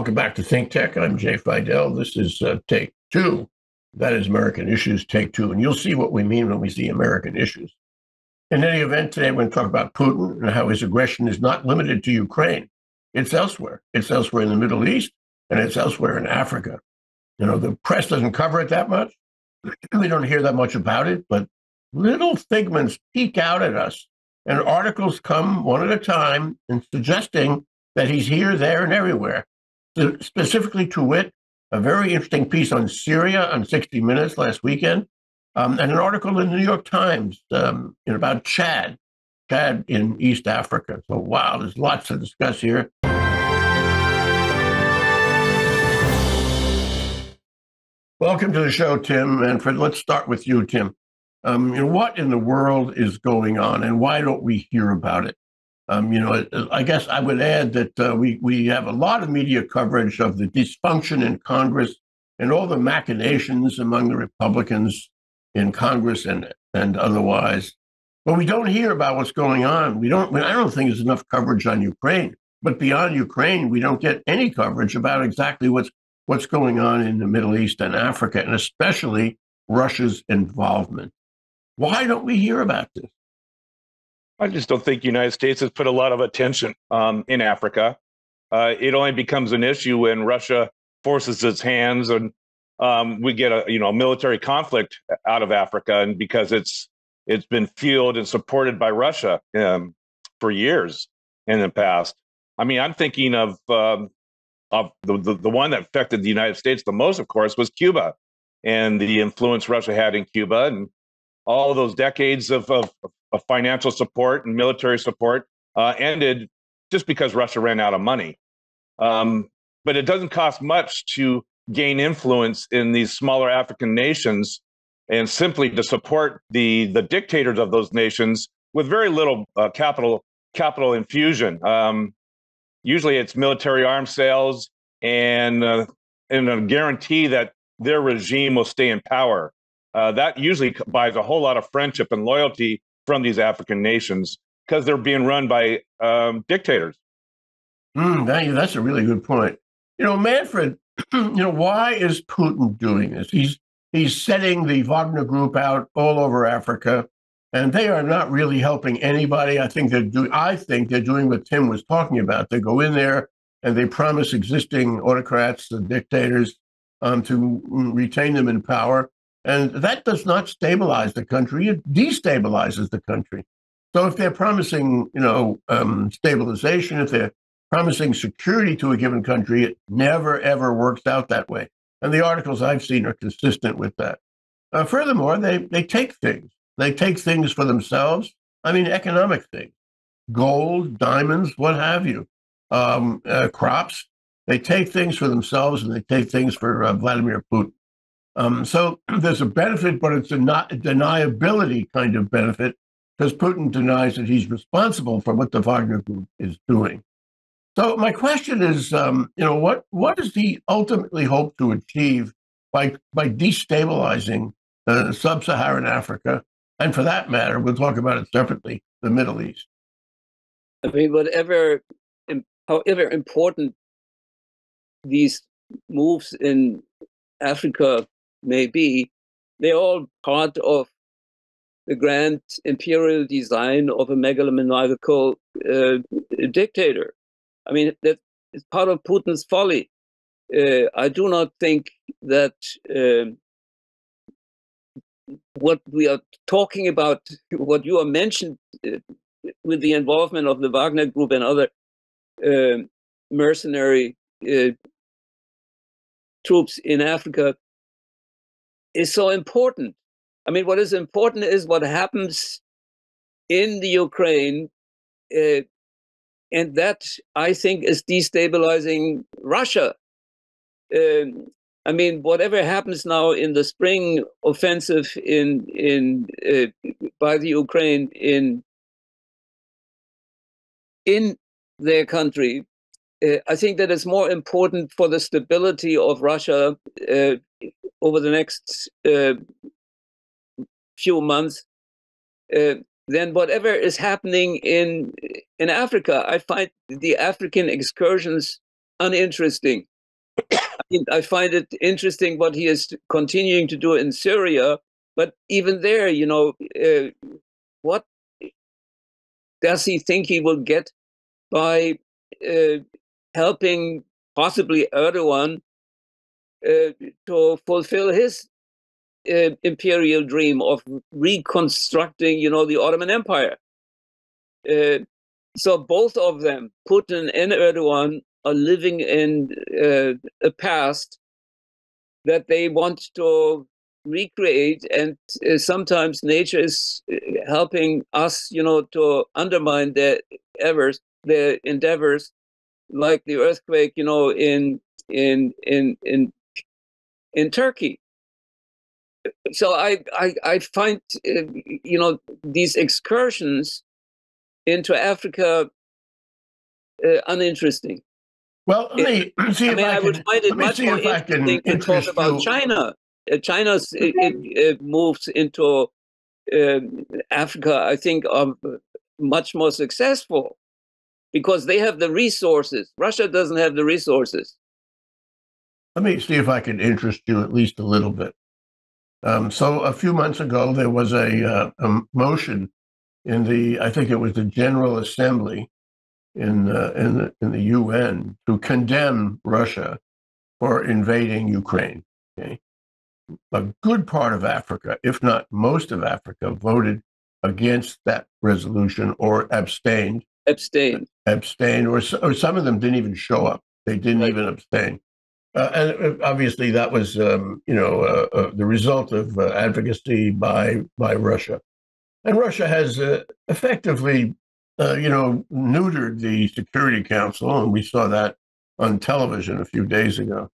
Welcome back to Think Tech. I'm Jay Fidell. This is uh, Take Two. That is American Issues Take Two. And you'll see what we mean when we see American issues. In any event, today we're going to talk about Putin and how his aggression is not limited to Ukraine. It's elsewhere. It's elsewhere in the Middle East and it's elsewhere in Africa. You know, the press doesn't cover it that much. We don't hear that much about it, but little figments peek out at us and articles come one at a time and suggesting that he's here, there, and everywhere specifically to wit, a very interesting piece on Syria on 60 Minutes last weekend, um, and an article in the New York Times um, about Chad, Chad in East Africa. So, wow, there's lots to discuss here. Welcome to the show, Tim Manfred. Let's start with you, Tim. Um, you know, what in the world is going on, and why don't we hear about it? Um, you know, I guess I would add that uh, we we have a lot of media coverage of the dysfunction in Congress and all the machinations among the Republicans in Congress and and otherwise, but we don't hear about what's going on. We don't. I don't think there's enough coverage on Ukraine. But beyond Ukraine, we don't get any coverage about exactly what's what's going on in the Middle East and Africa, and especially Russia's involvement. Why don't we hear about this? I just don't think the United States has put a lot of attention um, in Africa. Uh, it only becomes an issue when Russia forces its hands and um, we get a you know military conflict out of Africa, and because it's it's been fueled and supported by Russia um, for years in the past. I mean, I'm thinking of um, of the, the the one that affected the United States the most, of course, was Cuba and the influence Russia had in Cuba and all those decades of, of, of financial support and military support uh, ended just because Russia ran out of money. Um, but it doesn't cost much to gain influence in these smaller African nations and simply to support the, the dictators of those nations with very little uh, capital capital infusion. Um, usually it's military arms sales and, uh, and a guarantee that their regime will stay in power. Uh, that usually buys a whole lot of friendship and loyalty from these African nations because they're being run by um, dictators. Mm, that, that's a really good point. You know, Manfred, you know, why is Putin doing this? He's he's setting the Wagner Group out all over Africa, and they are not really helping anybody. I think they're doing. I think they're doing what Tim was talking about. They go in there and they promise existing autocrats, the dictators, um, to retain them in power, and that does not stabilize the country, it destabilizes the country. So if they're promising, you know, um, stabilization, if they're promising security to a given country, it never, ever works out that way. And the articles I've seen are consistent with that. Uh, furthermore, they, they take things. They take things for themselves. I mean, economic things, gold, diamonds, what have you, um, uh, crops. They take things for themselves and they take things for uh, Vladimir Putin. Um, so there's a benefit, but it's a not a deniability kind of benefit because Putin denies that he's responsible for what the Wagner Group is doing. So my question is, um, you know, what what does he ultimately hope to achieve by by destabilizing uh, sub-Saharan Africa, and for that matter, we'll talk about it separately, the Middle East. I mean, whatever, however important these moves in Africa may be, they're all part of the grand imperial design of a megalomaniacal uh, dictator. I mean, that is part of Putin's folly. Uh, I do not think that uh, what we are talking about, what you are mentioned uh, with the involvement of the Wagner Group and other uh, mercenary uh, troops in Africa, is so important. I mean, what is important is what happens in the Ukraine, uh, and that I think is destabilizing Russia. Um, I mean, whatever happens now in the spring offensive in in uh, by the Ukraine in in their country, uh, I think that is more important for the stability of Russia uh, over the next uh, few months uh, than whatever is happening in in Africa. I find the African excursions uninteresting. I find it interesting what he is continuing to do in Syria, but even there, you know, uh, what does he think he will get by uh, helping possibly Erdogan uh, to fulfill his uh, imperial dream of reconstructing, you know, the Ottoman Empire? Uh, so both of them, Putin and Erdogan, are living in uh, a past that they want to recreate and uh, sometimes nature is helping us you know to undermine their endeavors their endeavors like the earthquake you know in in in in in turkey so i i, I find uh, you know these excursions into africa uh, uninteresting well, let me see I if mean, I, I, can, would find it much more if I can interesting to talk interest about you. China. Uh, China's it, it, it moves into um Africa. I think are much more successful because they have the resources. Russia doesn't have the resources. Let me see if I can interest you at least a little bit. Um, so a few months ago, there was a, uh, a motion in the, I think it was the General Assembly in uh, in the in the UN to condemn Russia for invading Ukraine. Okay, a good part of Africa, if not most of Africa, voted against that resolution or abstained. Abstained. Abstained, or, or some of them didn't even show up. They didn't Right. even abstain. Uh, and uh, obviously, that was um, you know uh, uh, the result of uh, advocacy by by Russia, and Russia has effectively you know neutered the Security Council, and we saw that on television a few days ago.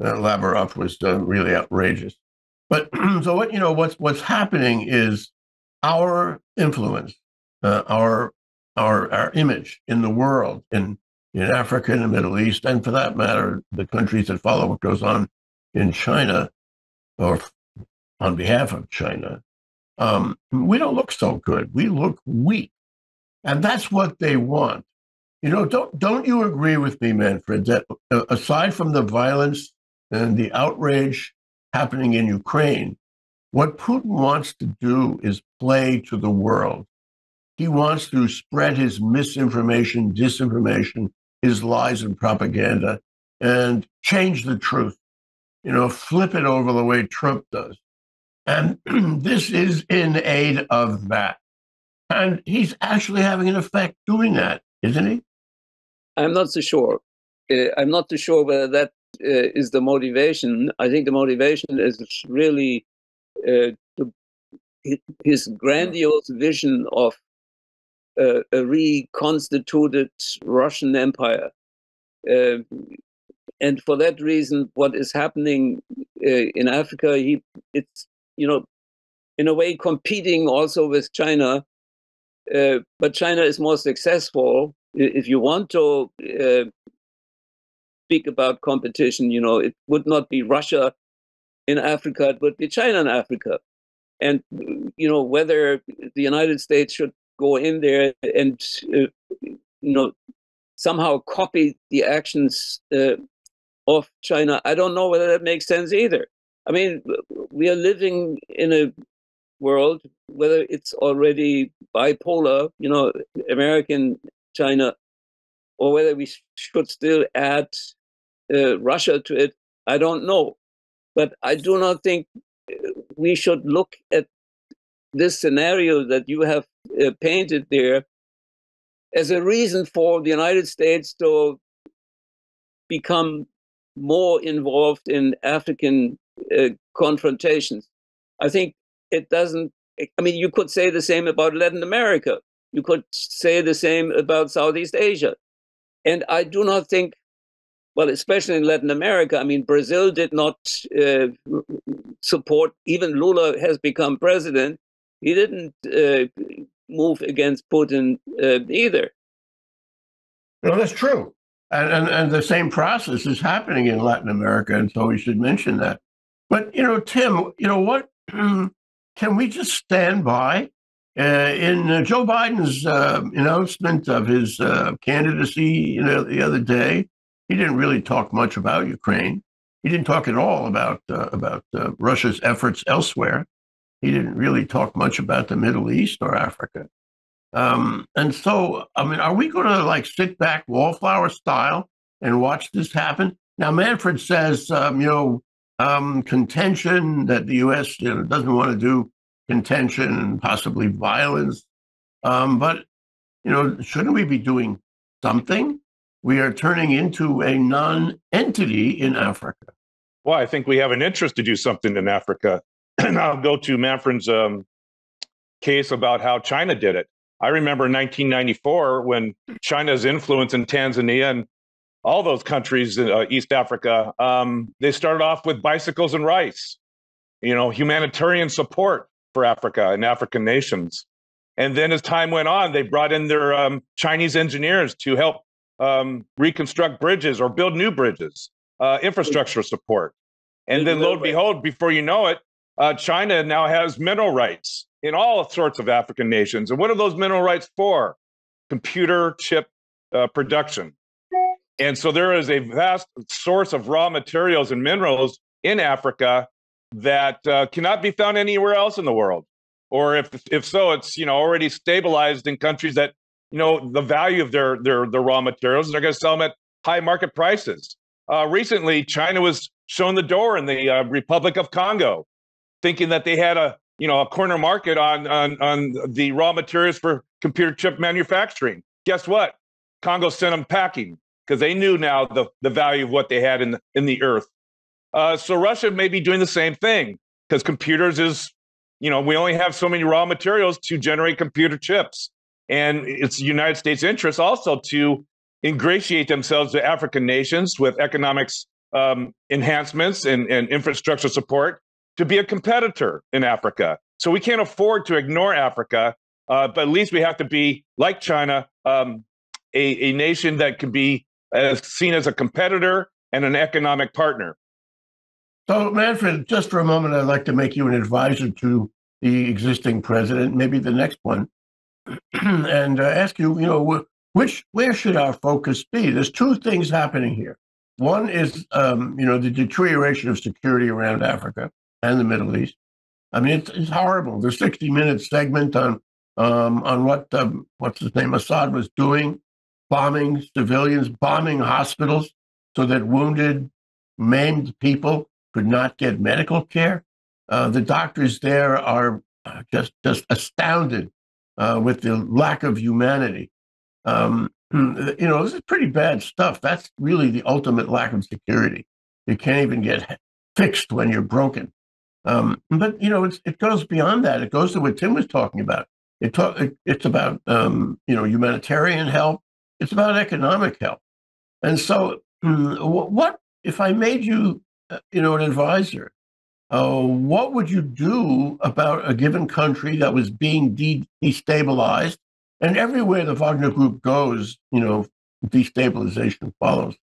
Lavrov was really outrageous. But so what you know what's what's happening is our influence, our our our image in the world, in in Africa and the Middle East, and for that matter, the countries that follow what goes on in China, or on behalf of China, um, we don't look so good. We look weak, and that's what they want. You know, don't don't you agree with me, Manfred, that uh, aside from the violence and the outrage happening in Ukraine, what Putin wants to do is play to the world. He wants to spread his misinformation, disinformation, his lies and propaganda, and change the truth. You know, flip it over the way Trump does. And this is in aid of that. And he's actually having an effect doing that, isn't he? I'm not so sure. Uh, I'm not too sure whether that uh, is the motivation. I think the motivation is really uh, his grandiose vision of uh, a reconstituted Russian Empire. Uh, and for that reason, what is happening uh, in Africa, he it's you know, in a way competing also with China. Uh, but China is more successful. If you want to uh, speak about competition, you know, it would not be Russia in Africa; it would be China in Africa. And you know, whether the United States should go in there and uh, you know somehow copy the actions uh, of China, I don't know whether that makes sense either. I mean, we are living in a world, whether it's already bipolar, you know, American China, or whether we should still add uh, Russia to it, I don't know. But I do not think uh, we should look at this scenario that you have uh, painted there as a reason for the United States to become more involved in African uh, confrontations. I think it doesn't. I mean, you could say the same about Latin America. You could say the same about Southeast Asia. And I do not think, well, especially in Latin America, I mean, Brazil did not uh, support, even Lula has become president. He didn't uh, move against Putin uh, either. No, that's true. And, and, and the same process is happening in Latin America. And so we should mention that. But, you know, Tim, you know what? Can we just stand by? Uh, in uh, Joe Biden's uh, announcement of his uh, candidacy, you know, the other day, he didn't really talk much about Ukraine. He didn't talk at all about uh, about uh, Russia's efforts elsewhere. He didn't really talk much about the Middle East or Africa. Um, and so, I mean, are we going to like sit back wallflower style and watch this happen? Now, Manfred says, um, you know, um, contention that the U.S. You know, doesn't want to do contention and possibly violence. Um, but, you know, shouldn't we be doing something? We are turning into a non entity in Africa. Well, I think we have an interest to do something in Africa. And I'll go to Manfred's um, case about how China did it. I remember 1994 when China's influence in Tanzania and all those countries in uh, East Africa, um, they started off with bicycles and rice, you know, humanitarian support for Africa and African nations. And then as time went on, they brought in their um, Chinese engineers to help um, reconstruct bridges or build new bridges, uh, infrastructure support. And then, lo and behold, before you know it, uh, China now has mineral rights in all sorts of African nations. And what are those mineral rights for? Computer chip uh, production. And so there is a vast source of raw materials and minerals in Africa that uh, cannot be found anywhere else in the world. Or if if so, it's you know already stabilized in countries that you know the value of their their their raw materials they're going to sell them at high market prices. Uh, recently, China was shown the door in the uh, Republic of Congo, thinking that they had a you know a corner market on on on the raw materials for computer chip manufacturing. Guess what? Congo sent them packing because they knew now the, the value of what they had in the, in the earth. Uh, so Russia may be doing the same thing because computers is, you know, we only have so many raw materials to generate computer chips. And it's the United States' interest also to ingratiate themselves to African nations with economics um, enhancements and, and infrastructure support to be a competitor in Africa. So we can't afford to ignore Africa, uh, but at least we have to be like China, um, a, a nation that can be as seen as a competitor and an economic partner. So, Manfred, just for a moment, I'd like to make you an advisor to the existing president, maybe the next one, and uh, ask you, you know, which where should our focus be? There's two things happening here. One is, um, you know, the deterioration of security around Africa and the Middle East. I mean, it's, it's horrible. The 60 minute segment on um, on what um, what's his name Assad was doing bombing civilians, bombing hospitals so that wounded, maimed people could not get medical care. Uh, the doctors there are uh, just just astounded uh, with the lack of humanity. Um, you know, this is pretty bad stuff. That's really the ultimate lack of security. You can't even get fixed when you're broken. Um, but you know, it goes beyond that. It goes to what Tim was talking about. It talk, it, it's about um, you know humanitarian help. It's about economic help. And so, mm, what if I made you, uh, you know, an advisor? Uh, what would you do about a given country that was being de- destabilized? And everywhere the Wagner Group goes, you know, destabilization follows.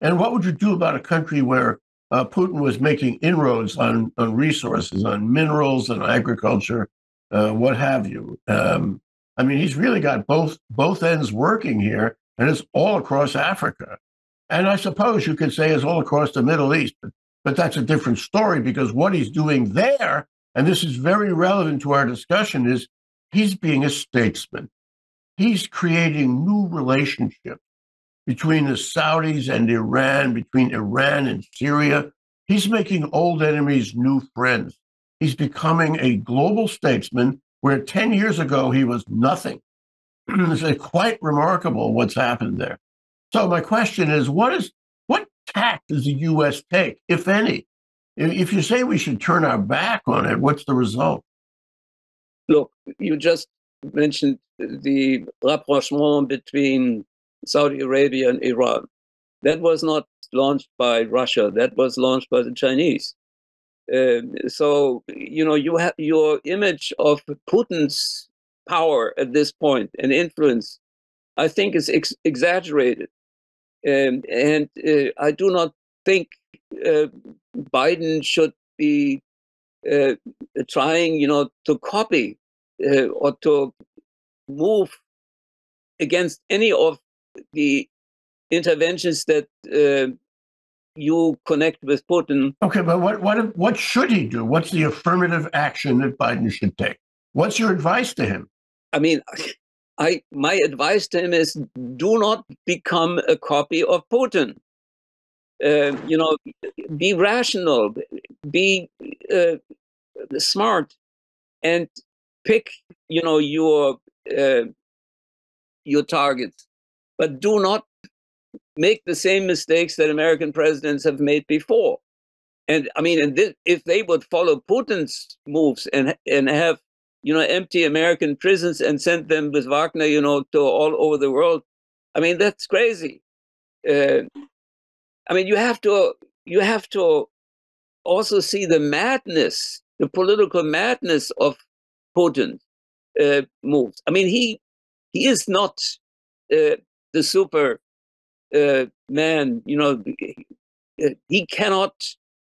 And what would you do about a country where uh, Putin was making inroads on, on resources, on minerals and agriculture, uh, what have you? Um, I mean, he's really got both both ends working here, and it's all across Africa. And I suppose you could say it's all across the Middle East, but, but that's a different story because what he's doing there, and this is very relevant to our discussion, is he's being a statesman. He's creating new relationships between the Saudis and Iran, between Iran and Syria. He's making old enemies new friends. He's becoming a global statesman where 10 years ago he was nothing. it's uh, quite remarkable what's happened there. So my question is, what is what tact does the U.S. take, if any? If you say we should turn our back on it, what's the result? Look, you just mentioned the rapprochement between Saudi Arabia and Iran. That was not launched by Russia. That was launched by the Chinese. Um, so you know you have your image of Putin's power at this point and influence, I think is ex- exaggerated. Um, and uh, I do not think uh, Biden should be uh, trying, you know, to copy uh, or to move against any of the interventions that uh, you connect with Putin. Okay, but what what what should he do? What's the affirmative action that Biden should take? What's your advice to him? I mean, I my advice to him is do not become a copy of Putin. Uh, you know, be rational, be uh, smart, and pick you know your uh, your targets, but do not make the same mistakes that American presidents have made before. And I mean, and this, if they would follow Putin's moves and and have you know empty American prisons and send them with Wagner, you know, to all over the world, I mean that's crazy. Uh, I mean, you have to you have to also see the madness, the political madness of Putin uh, moves. I mean, he he is not uh, the super uh, man. You know, uh, he cannot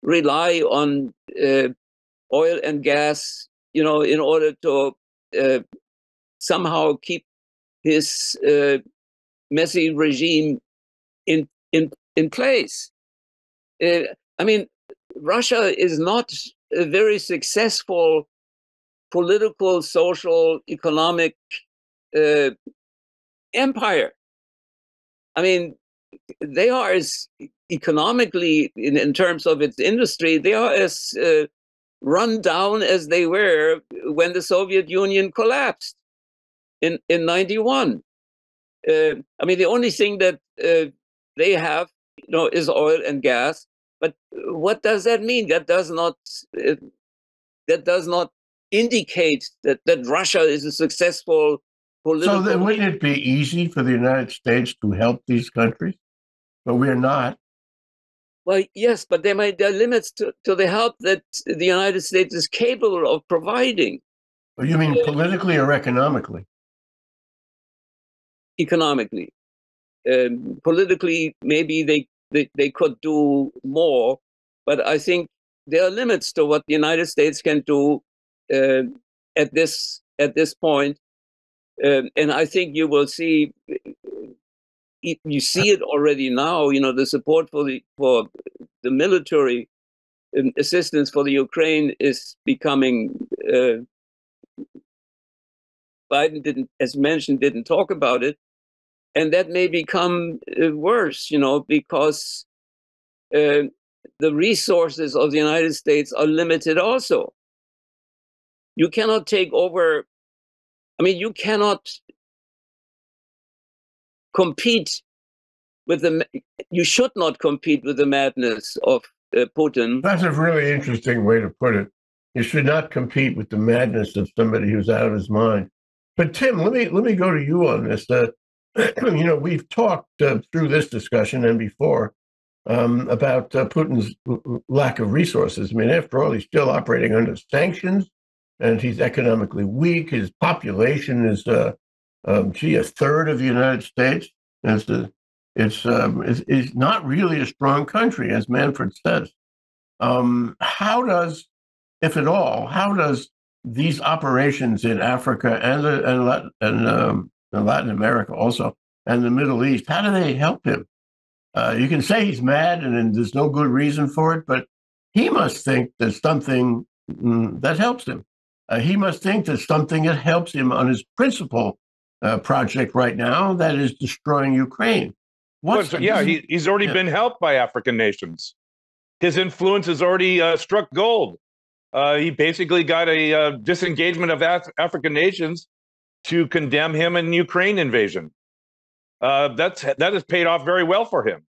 rely on uh, oil and gas. You know, in order to uh, somehow keep his messy regime in in in place. I mean, Russia is not a very successful political, social, economic uh, empire. I mean, they are as economically, in, in terms of its industry, they are as uh, run down as they were when the Soviet Union collapsed in, in 91. Uh, I mean, the only thing that uh, they have, you know, is oil and gas. But what does that mean? That does not uh, that does not indicate that, that Russia is a successful political. So then, wouldn't it be easy for the United States to help these countries? But we're not. Well, yes, but there, might, there are limits to, to the help that the United States is capable of providing. Well, you mean politically or economically? Economically. Um, politically, maybe they, they, they could do more, but I think there are limits to what the United States can do uh, at this at this point. Um, and I think you will see you see it already now. You know the support for the for the military um, assistance for the Ukraine is becoming. Uh, Biden didn't, as mentioned, didn't talk about it, and that may become uh, worse. You know because uh, the resources of the United States are limited also. You cannot take over, I mean, you cannot compete with the, you should not compete with the madness of uh, Putin. That's a really interesting way to put it. You should not compete with the madness of somebody who's out of his mind. But Tim, let me let me go to you on this. Uh, you know, we've talked uh, through this discussion and before um, about uh, Putin's lack of resources. I mean, after all, he's still operating under sanctions, and he's economically weak. His population is, uh, um, gee, a third of the United States. It's, the, it's, um, it's, it's, not really a strong country, as Manfred says. Um, how does, if at all, how does these operations in Africa and and, Latin, and, um, and Latin America also, and the Middle East, how do they help him? Uh, you can say he's mad and, and, there's no good reason for it, but he must think there's something mm, that helps him. Uh, he must think that something that helps him on his principal uh, project right now that is destroying Ukraine. What's, well, yeah, he, he's already yeah. been helped by African nations. His influence has already uh, struck gold. Uh, he basically got a uh, disengagement of Af- African nations to condemn him in Ukraine invasion uh, that's that has paid off very well for him.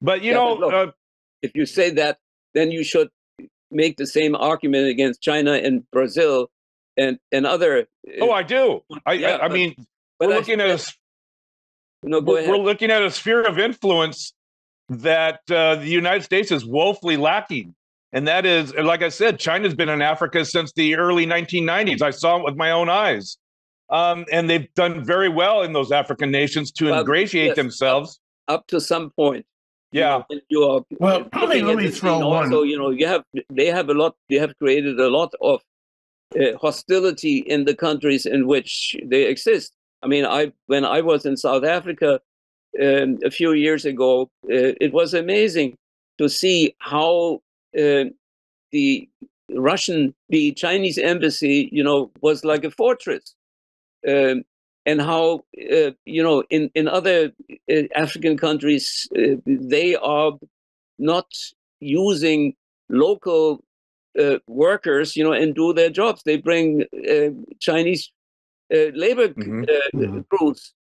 But you yeah, know, but look, uh, if you say that, then you should make the same argument against China and Brazil and and other. Uh, oh, I do. I yeah, I, I mean, we're looking at a. No, go we're, ahead. we're looking at a sphere of influence that uh, the United States is woefully lacking. And that is, like I said, China's been in Africa since the early 1990s. I saw it with my own eyes. Um, and they've done very well in those African nations to well, ingratiate yes, themselves up, up, to some point. Yeah. You, know, you are well. Let me, let me throw one. Also, you know, you have they have a lot. They have created a lot of uh, hostility in the countries in which they exist. I mean, I when I was in South Africa, um, a few years ago, uh, it was amazing to see how uh, the Russian, the Chinese embassy, you know, was like a fortress. Um, and how, uh, you know, in, in other uh, African countries, uh, they are not using local uh, workers, you know, and do their jobs. They bring uh, Chinese uh, labor Mhm. Mhm. crews.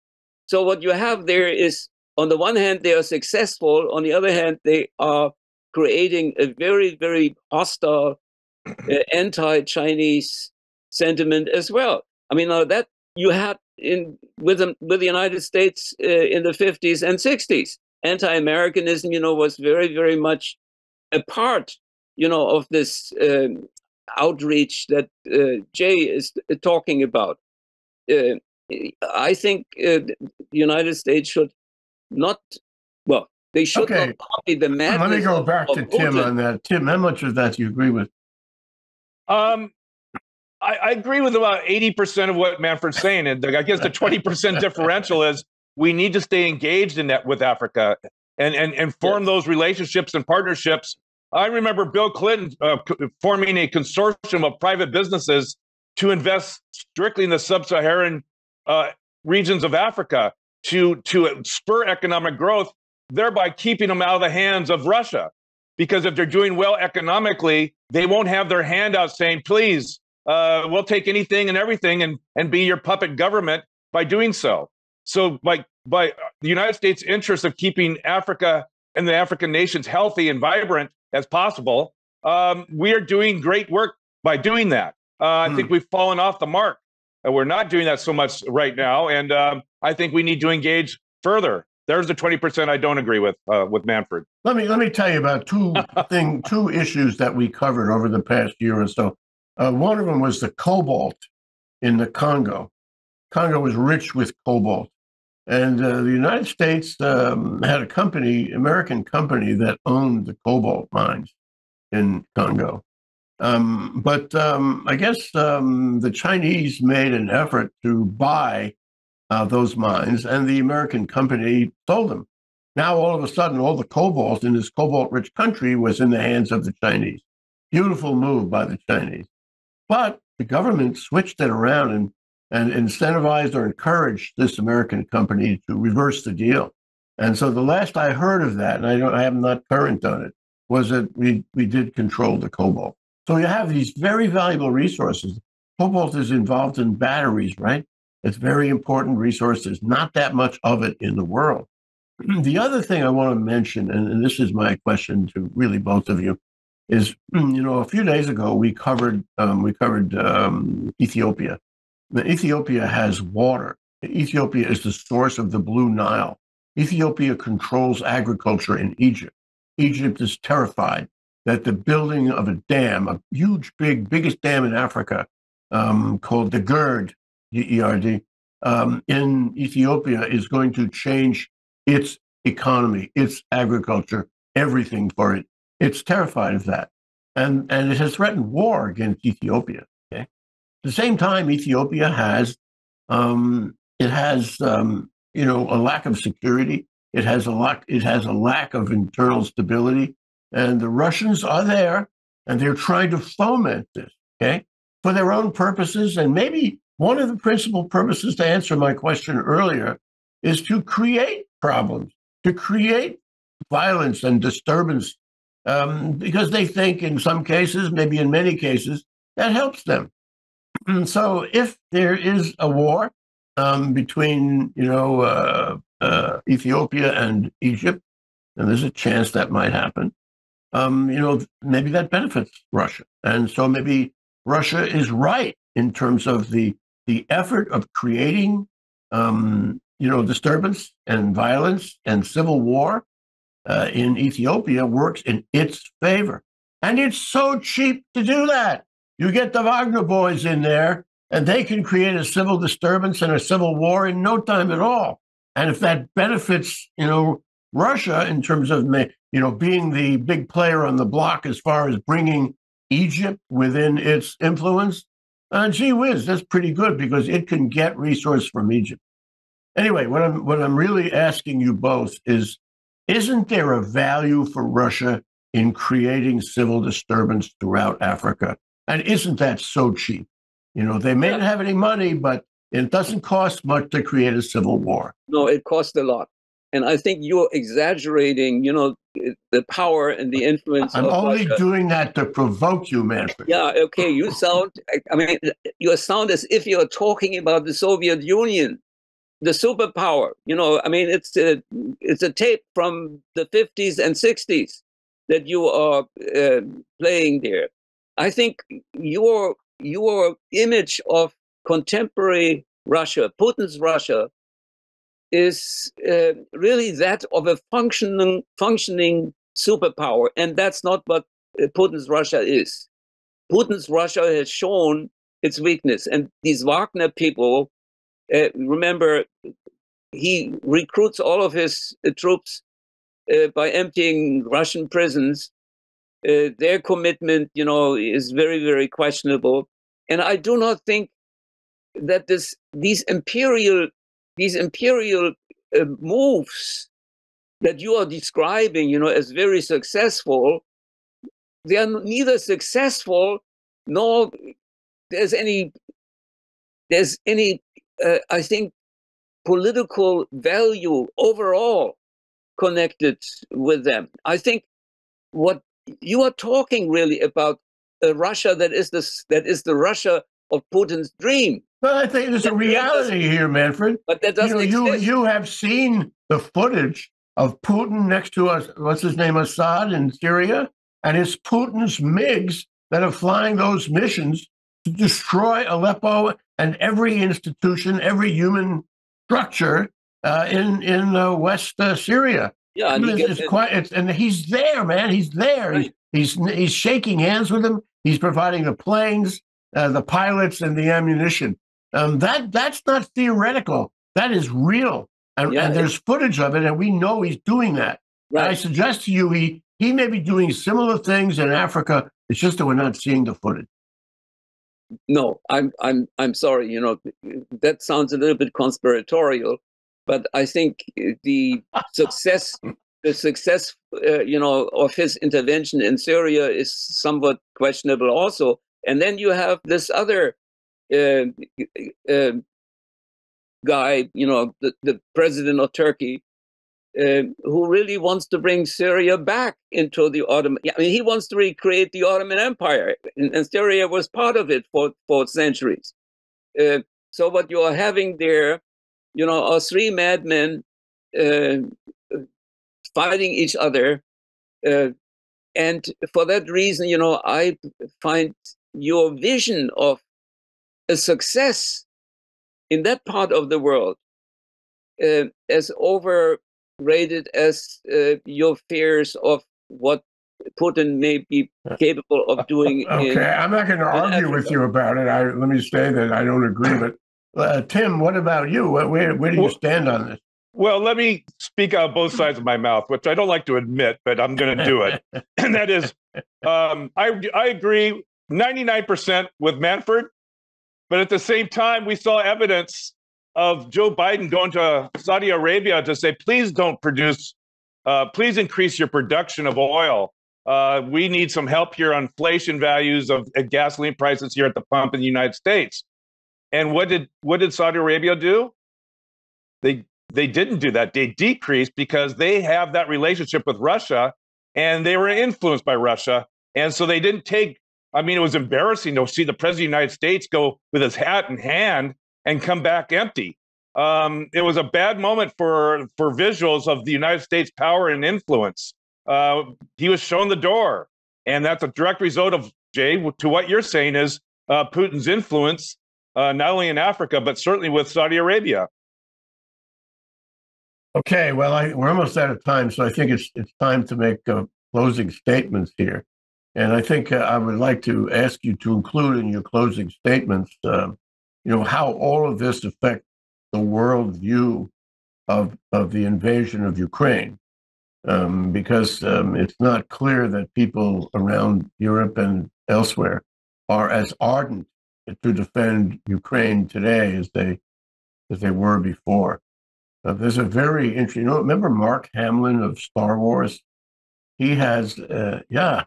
So what you have there is, on the one hand, they are successful. On the other hand, they are creating a very, very hostile, uh, anti-Chinese sentiment as well. I mean, now that you had in with them with the United States uh, in the 50s and 60s, anti-Americanism, you know, was very, very much a part, you know, of this um, outreach that uh, Jay is talking about. Uh, I think uh, the United States should not, well, they should Okay. not copy the madness. Let me go back of to Tim Putin. on that. Tim, how much of that do you agree with? Um, I, I agree with about 80% of what Manfred's saying. And I guess the 20% differential is we need to stay engaged in that with Africa and, and, and form those relationships and partnerships. I remember Bill Clinton uh, forming a consortium of private businesses to invest strictly in the sub-Saharan uh, regions of Africa to, to spur economic growth, thereby keeping them out of the hands of Russia. Because if they're doing well economically, they won't have their hand out saying, please, uh, we'll take anything and everything and, and be your puppet government by doing so. So by, by the United States' interest of keeping Africa and the African nations healthy and vibrant as possible, um, we are doing great work by doing that. Uh, I Hmm. think we've fallen off the mark. And we're not doing that so much right now. And um, I think we need to engage further. There's the 20% I don't agree with uh, with Manfred. Let me let me tell you about two thing two issues that we covered over the past year or so. Uh, one of them was the cobalt in the Congo. Congo was rich with cobalt, and uh, the United States um, had a company, American company, that owned the cobalt mines in Congo. Um, but um, I guess um, the Chinese made an effort to buy uh, those mines, and the American company sold them. Now, all of a sudden, all the cobalt in this cobalt rich country was in the hands of the Chinese. Beautiful move by the Chinese. But the government switched it around and, and incentivized or encouraged this American company to reverse the deal. And so the last I heard of that, and I, don't, I am not current on it, was that we, we did control the cobalt. So you have these very valuable resources. Cobalt is involved in batteries, right? It's very important resource. There's not that much of it in the world. The other thing I want to mention, and, and this is my question to really both of you, is you know a few days ago we covered um, we covered um, Ethiopia. Now, Ethiopia has water. Ethiopia is the source of the Blue Nile. Ethiopia controls agriculture in Egypt. Egypt is terrified that the building of a dam, a huge, big, biggest dam in Africa, um, called the GERD, G-E-R-D, um, in Ethiopia is going to change its economy, its agriculture, everything for it. It's terrified of that. And, and it has threatened war against Ethiopia. Okay? At the same time, Ethiopia has, um, it has, um, you know, a lack of security. It has a lack, it has a lack of internal stability. And the Russians are there and they're trying to foment this, okay, for their own purposes. And maybe one of the principal purposes to answer my question earlier is to create problems, to create violence and disturbance, um, because they think in some cases, maybe in many cases, that helps them. And so if there is a war um, between, you know, uh, uh, Ethiopia and Egypt, and there's a chance that might happen, um, you know, maybe that benefits Russia. And so maybe Russia is right in terms of the the effort of creating, um, you know, disturbance and violence and civil war uh, in Ethiopia works in its favor. And it's so cheap to do that. You get the Wagner boys in there, and they can create a civil disturbance and a civil war in no time at all. And if that benefits, you know, Russia in terms of, you know, being the big player on the block as far as bringing Egypt within its influence, uh, gee whiz, that's pretty good because it can get resource from Egypt. anyway, what I'm what I'm really asking you both is, isn't there a value for Russia in creating civil disturbance throughout Africa? And isn't that so cheap? You know, they may not have any money, but it doesn't cost much to create a civil war. No, it costs a lot. And I think you're exaggerating, you know, the power and the influence. I'm only Russia. doing that to provoke you, Manfred. Yeah, okay. You sound, I mean, you sound as if you're talking about the Soviet Union, the superpower. You know, I mean, it's a, it's a tape from the 50s and 60s that you are uh, playing there. I think your your image of contemporary Russia, Putin's Russia, is uh, really that of a functioning functioning superpower, and that's not what uh, Putin's Russia is. Putin's Russia has shown its weakness, and these Wagner people. Uh, remember, he recruits all of his uh, troops uh, by emptying Russian prisons. Uh, their commitment, you know, is very, very questionable, and I do not think that this these imperial these imperial uh, moves that you are describing, you know, as very successful, they are neither successful nor there's any there's any uh, I think political value overall connected with them. I think what you are talking really about a Russia that is this that is the Russia of Putin's dream. But I think there's a reality here, Manfred. But that doesn't you, know, you, you have seen the footage of Putin next to us, what's his name, Assad in Syria, and it's Putin's MiGs that are flying those missions to destroy Aleppo and every institution, every human structure uh, in in uh, West uh, Syria. yeah, and he it's, gets it's quite, it's, and he's there, man. He's there. Right. He's, he's he's shaking hands with them. He's providing the planes, uh, the pilots, and the ammunition. Um, that that's not theoretical. That is real, and, Yeah, and there's footage of it, and we know he's doing that. I suggest to you he he may be doing similar things in Africa. It's just that we're not seeing the footage. No, I'm I'm I'm sorry. You know, that sounds a little bit conspiratorial, but I think the success, the success, uh, you know, of his intervention in Syria is somewhat questionable also. And then you have this other uh, uh, guy, you know, the, the president of Turkey, uh, who really wants to bring Syria back into the Ottoman. I mean, he wants to recreate the Ottoman Empire, and, and Syria was part of it for for centuries. Uh, so what you are having there, you know, are three madmen uh, fighting each other, uh, and for that reason, you know, I find your vision of a success in that part of the world uh, as overrated as uh, your fears of what Putin may be capable of doing. Okay, in, I'm not going to argue with you about it. I let me say that I don't agree. But uh, Tim, what about you? Where where, where do you stand on this? Well, let me speak out both sides of my mouth, which I don't like to admit, but I'm going to do it. and that is, um, I I agree 99% with Manfred, but at the same time, we saw evidence of Joe Biden going to Saudi Arabia to say, please don't produce, uh, please increase your production of oil. Uh, we need some help here on inflation values of uh, gasoline prices here at the pump in the United States. And what did what did Saudi Arabia do? They they didn't do that. They decreased because they have that relationship with Russia and they were influenced by Russia. And so they didn't take, I mean, it was embarrassing to see the president of the United States go with his hat in hand and come back empty. Um, it was a bad moment for, for visuals of the United States power and influence. Uh, he was shown the door. And that's a direct result of, Jay, to what you're saying is uh, Putin's influence, uh, not only in Africa, but certainly with Saudi Arabia. Okay, well, I, we're almost out of time, so I think it's it's time to make uh, closing statements here. And I think uh, I would like to ask you to include in your closing statements, uh, you know, how all of this affects the world view of of the invasion of Ukraine, um, because um, it's not clear that people around Europe and elsewhere are as ardent to defend Ukraine today as they as they were before. Uh, there's a very interesting. You know, remember Mark Hamill of Star Wars? He has, uh, yeah,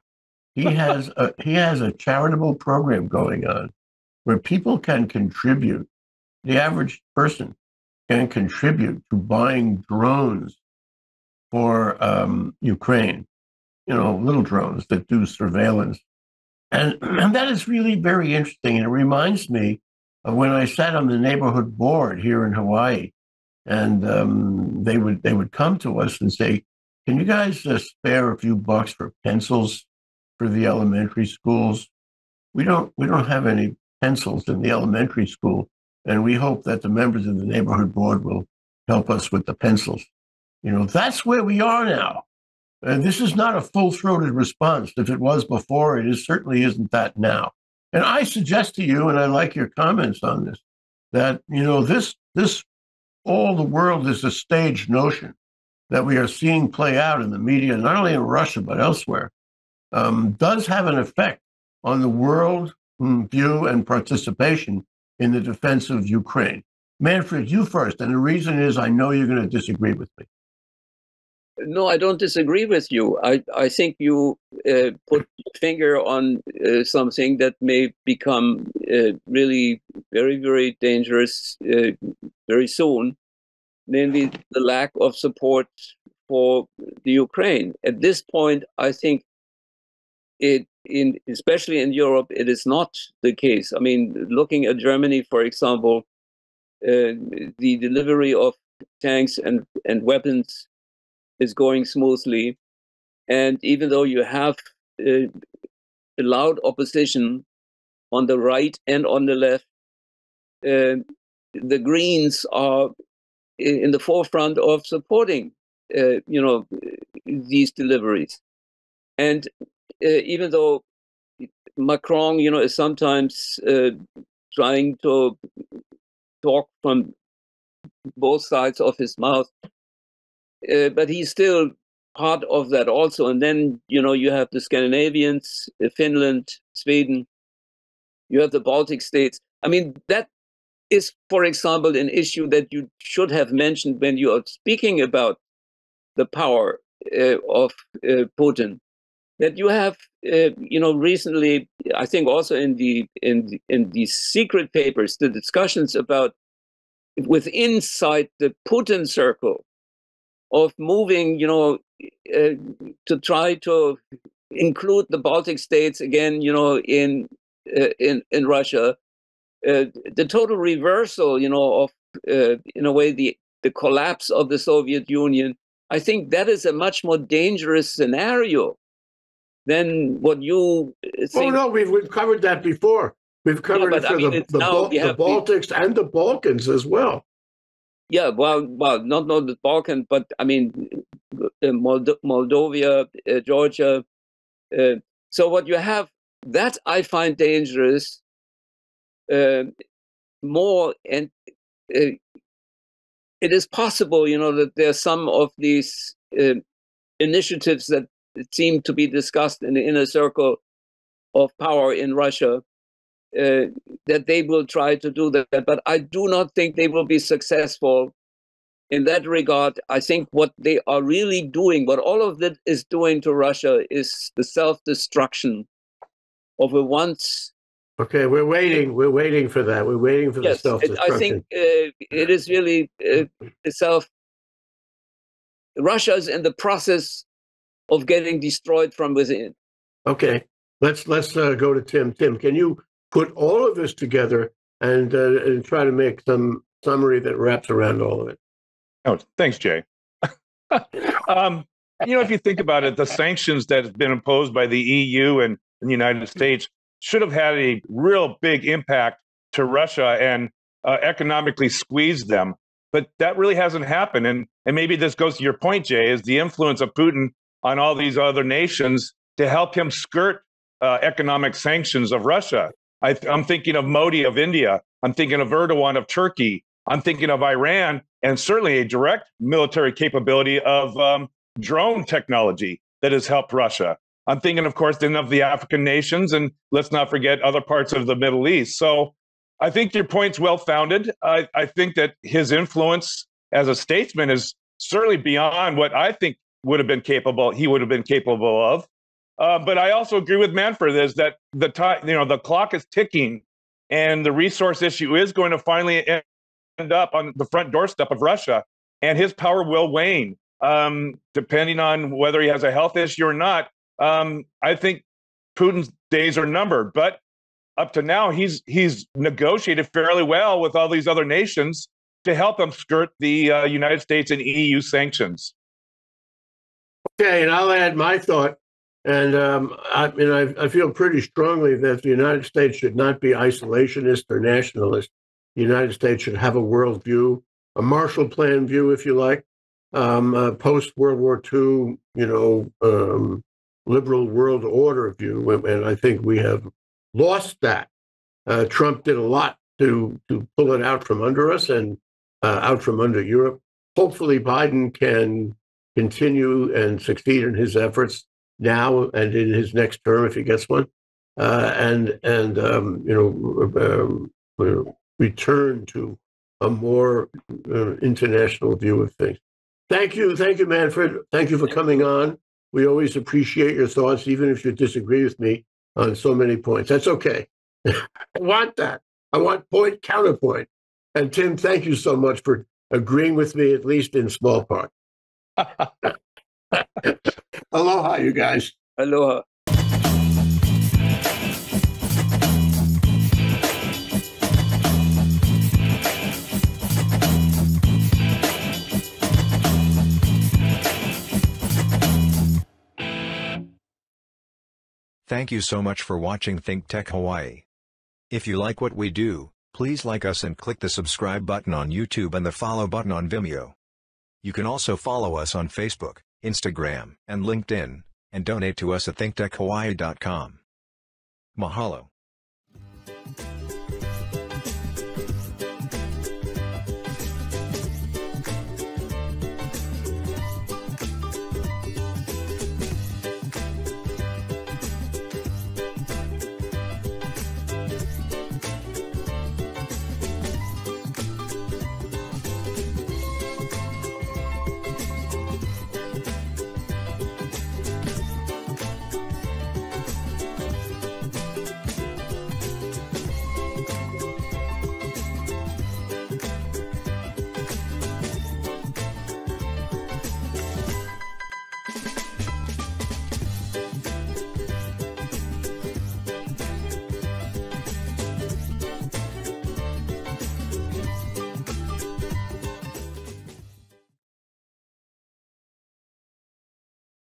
he has a, he has a charitable program going on where people can contribute. The average person can contribute to buying drones for um, Ukraine. You know, little drones that do surveillance, and, and that is really very interesting. And it reminds me of when I sat on the neighborhood board here in Hawaii and um, they would they would come to us and say, "Can you guys uh, spare a few bucks for pencils for the elementary schools? We don't we don't have any pencils in the elementary school, and we hope that the members of the neighborhood board will help us with the pencils." You know, that's where we are now. And this is not a full throated response. If it was before, it is, certainly isn't that now. And I suggest to you, and I like your comments on this, that you know this this all the world is a staged notion that we are seeing play out in the media, not only in Russia, but elsewhere, um, does have an effect on the world view and participation in the defense of Ukraine. Manfred, you first. And the reason is I know you're going to disagree with me. No, I don't disagree with you. I, I think you uh, put your finger on uh, something that may become uh, really very, very dangerous uh, very soon, namely the lack of support for the Ukraine. At this point, I think it, in especially in Europe, it is not the case. I mean, looking at Germany, for example, uh, the delivery of tanks and, and weapons is going smoothly. And even though you have uh, loud opposition on the right and on the left, uh, the Greens are in the forefront of supporting, uh, you know, these deliveries. And even though Macron, you know, is sometimes uh, trying to talk from both sides of his mouth, uh, but he's still part of that also. And then, you know, you have the Scandinavians, uh, Finland, Sweden, you have the Baltic states. I mean, that is, for example, an issue that you should have mentioned when you are speaking about the power uh, of uh, Putin. That you have, uh, you know, recently, I think also in the in the, in the secret papers, the discussions about with inside the Putin circle, of moving, you know, uh, to try to include the Baltic states again, you know, in uh, in in Russia, uh, the total reversal, you know, of uh, in a way the the collapse of the Soviet Union. I think that is a much more dangerous scenario than what you think. Oh no, we've we've covered that before. We've covered yeah, it for I mean, the, the, the Baltics and the Balkans as well. Yeah, well, well, not not the Balkan, but I mean, uh, Mold- Moldova, uh, Georgia. Uh, so what you have that I find dangerous uh, more, and uh, it is possible, you know, that there are some of these uh, initiatives that seem to be discussed in the inner circle of power in Russia uh, that they will try to do that. But I do not think they will be successful in that regard. I think what they are really doing, what all of that is doing to Russia, is the self destruction of a once. Okay, we're waiting. We're waiting for that. We're waiting for yes, the self destruction. I think uh, it is really uh, self. Russia is in the process of getting destroyed from within. Okay, let's let's uh, go to Tim. Tim, can you put all of this together and, uh, and try to make some summary that wraps around all of it. Oh, thanks, Jay. um, you know, if you think about it, the sanctions that have been imposed by the EU and, and the United States should have had a real big impact to Russia and uh, economically squeezed them. But that really hasn't happened. And, and maybe this goes to your point, Jay, is the influence of Putin on all these other nations to help him skirt uh, economic sanctions of Russia. I, am thinking of Modi of India. I'm thinking of Erdogan of Turkey. I'm thinking of Iran, and certainly a direct military capability of um, drone technology that has helped Russia. I'm thinking, of course, then of the African nations, and let's not forget other parts of the Middle East. So I think your point's well founded. I, I think that his influence as a statesman is certainly beyond what I think would have been capable. He would have been capable of. Uh, but I also agree with Manfred is that the time, you know, the clock is ticking, and the resource issue is going to finally end up on the front doorstep of Russia, and his power will wane, um, depending on whether he has a health issue or not. Um, I think Putin's days are numbered, but up to now, he's he's negotiated fairly well with all these other nations to help them skirt the uh, United States and EU sanctions. Okay, and I'll add my thought. And um, I mean, I, I, feel pretty strongly that the United States should not be isolationist or nationalist. The United States should have a world view, a Marshall Plan view, if you like, um, post World War II, you know, um, liberal world order view. And I think we have lost that. Uh, Trump did a lot to to pull it out from under us and uh, out from under Europe. Hopefully, Biden can continue and succeed in his efforts now and in his next term if he gets one, uh, and and um, you know um, return to a more uh, international view of things. Thank you, thank you, Manfred. Thank you for coming on. We always appreciate your thoughts, even if you disagree with me on so many points. That's okay. I want that. I want point counterpoint. And Tim, thank you so much for agreeing with me, at least in small part. Aloha, you guys. Aloha. Thank you so much for watching Think Tech Hawaii. If you like what we do, please like us and click the subscribe button on YouTube and the follow button on Vimeo. You can also follow us on Facebook, Instagram, and LinkedIn, and donate to us at thinktechhawaii.com. Mahalo.